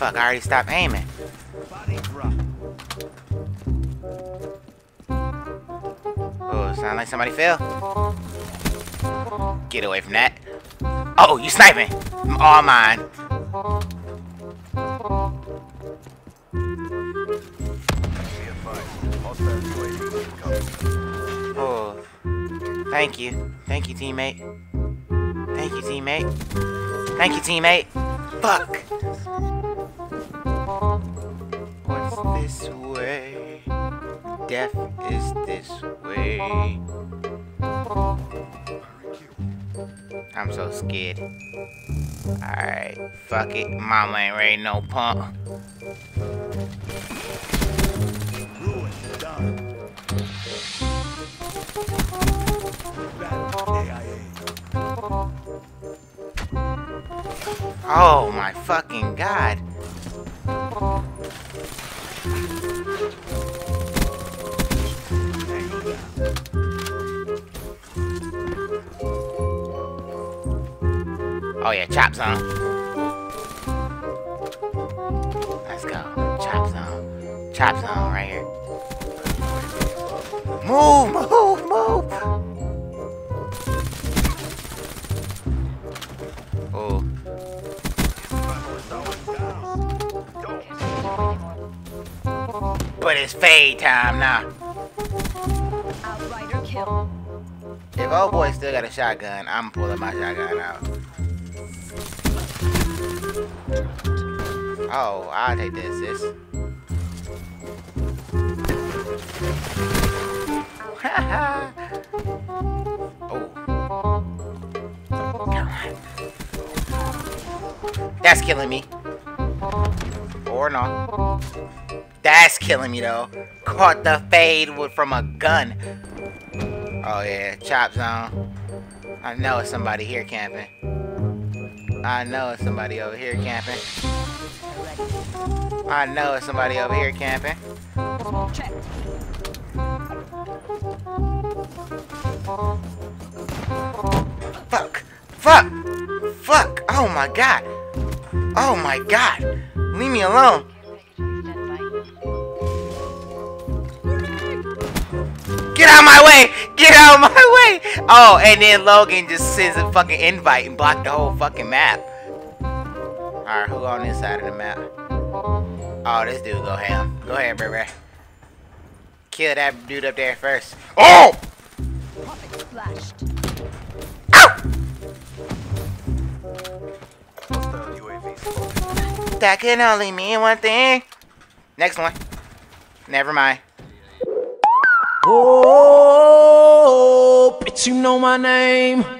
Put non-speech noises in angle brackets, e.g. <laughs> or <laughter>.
Fuck, I already stopped aiming. Oh, sound like somebody fell. Get away from that. Oh, you sniping. All mine. Oh, thank you. Thank you, teammate. Thank you, teammate. Thank you, teammate. Fuck. This way? Death is this way. I'm so scared. Alright, fuck it. Mama ain't ready no pump. Oh my fucking god. Oh yeah, chop zone. Let's go. Chop zone. Chop zone right here. Move, move, move. Oh. But it's fade time now. Outrider kill. If old boy still got a shotgun, I'm pulling my shotgun out. Oh, I'll take this, sis. <laughs> oh. That's killing me. Or not. That's killing me though. Caught the fade with from a gun. Oh yeah, chop zone. I know somebody here camping. I know it's somebody over here camping. I know it's somebody over here camping. Check. Fuck! Fuck! Fuck! Oh my god! Oh my god! Leave me alone! Get out of my way! Get out of my! <laughs> Oh, and then Logan just sends a fucking invite and blocked the whole fucking map. Alright, who on this side of the map? Oh, this dude go ham. Go ahead, bro. Kill that dude up there first. Oh! Ow! That can only mean one thing. Next one. Never mind. Oh, you know my name.